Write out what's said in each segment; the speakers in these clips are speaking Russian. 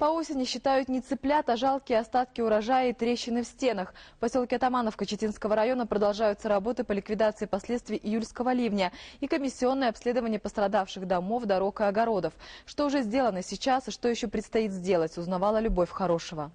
По осени считают не цыплят, а жалкие остатки урожая и трещины в стенах. В поселке Атамановка Читинского района продолжаются работы по ликвидации последствий июльского ливня и комиссионное обследование пострадавших домов, дорог и огородов. Что уже сделано сейчас и что еще предстоит сделать, узнавала Любовь Хорошева.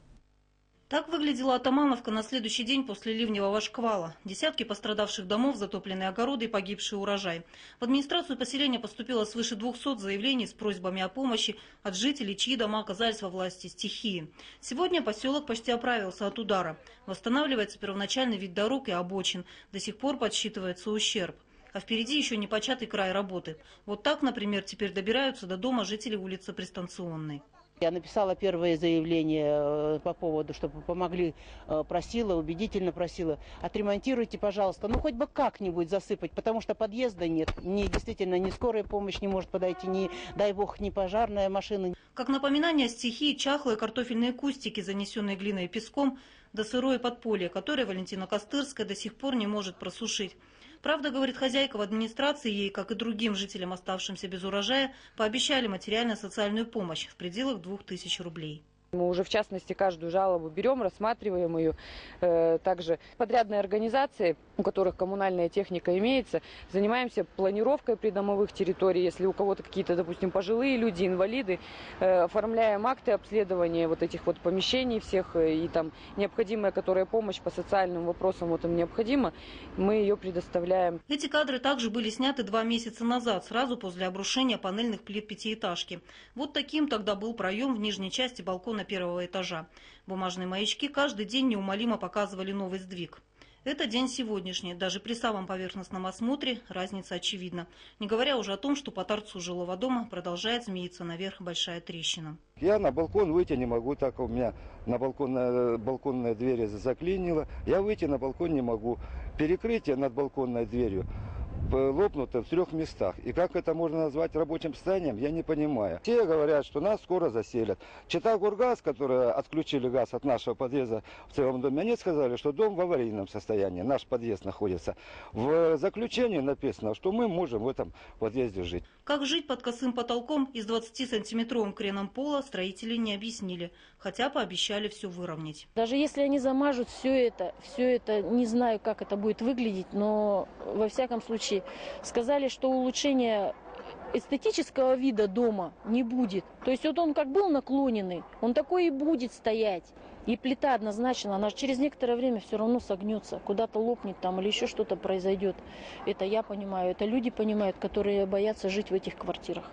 Так выглядела Атамановка на следующий день после ливневого шквала. Десятки пострадавших домов, затопленные огороды и погибший урожай. В администрацию поселения поступило свыше 200 заявлений с просьбами о помощи от жителей, чьи дома оказались во власти стихии. Сегодня поселок почти оправился от удара. Восстанавливается первоначальный вид дорог и обочин. До сих пор подсчитывается ущерб. А впереди еще непочатый край работы. Вот так, например, теперь добираются до дома жители улицы Пристанционной. Я написала первое заявление э, по поводу, чтобы помогли, э, просила, убедительно просила, отремонтируйте, пожалуйста, ну хоть бы как-нибудь засыпать, потому что подъезда нет, ни действительно ни скорая помощь не может подойти, ни, дай бог, ни пожарная машина. Как напоминание стихии, чахлые картофельные кустики, занесенные глиной и песком, да сырое подполье, которое Валентина Костырская до сих пор не может просушить. Правда, говорит хозяйка, в администрации ей, как и другим жителям, оставшимся без урожая, пообещали материально-социальную помощь в пределах 2000 рублей. Мы уже в частности каждую жалобу берем, рассматриваем ее. Э, также подрядные организации, у которых коммунальная техника имеется, занимаемся планировкой придомовых территорий. Если у кого-то какие-то, допустим, пожилые люди, инвалиды, э, оформляем акты обследования вот этих вот помещений всех э, и там необходимая, которая помощь по социальным вопросам вот им необходима, мы ее предоставляем. Эти кадры также были сняты два месяца назад, сразу после обрушения панельных плит пятиэтажки. Вот таким тогда был проем в нижней части балкона первого этажа. Бумажные маячки каждый день неумолимо показывали новый сдвиг. Это день сегодняшний. Даже при самом поверхностном осмотре разница очевидна. Не говоря уже о том, что по торцу жилого дома продолжает змеиться наверх большая трещина. Я на балкон выйти не могу, так у меня на балконная, балконная дверь заклинила. Я выйти на балкон не могу. Перекрытие над балконной дверью лопнуто в трех местах. И как это можно назвать рабочим состоянием, я не понимаю. Все говорят, что нас скоро заселят. Чита Гургаз, которые отключили газ от нашего подъезда в целом доме, они сказали, что дом в аварийном состоянии, наш подъезд находится. В заключении написано, что мы можем в этом подъезде жить. Как жить под косым потолком и с 20-сантиметровым креном пола строители не объяснили, хотя пообещали все выровнять. Даже если они замажут все это, все это, не знаю, как это будет выглядеть, но во всяком случае вещи. Сказали, что улучшения эстетического вида дома не будет. То есть вот он как был наклоненный, он такой и будет стоять. И плита однозначно, она через некоторое время все равно согнется, куда-то лопнет там или еще что-то произойдет. Это я понимаю, это люди понимают, которые боятся жить в этих квартирах.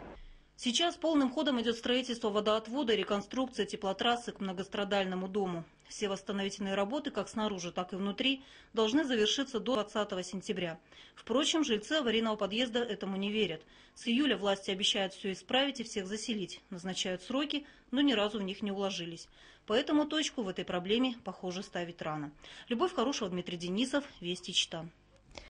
Сейчас полным ходом идет строительство водоотвода и реконструкция теплотрассы к многострадальному дому. Все восстановительные работы, как снаружи, так и внутри, должны завершиться до 20 сентября. Впрочем, жильцы аварийного подъезда этому не верят. С июля власти обещают все исправить и всех заселить. Назначают сроки, но ни разу в них не уложились. Поэтому точку в этой проблеме, похоже, ставить рано. Любовь Хорошего, Дмитрий Денисов, Вести Чита.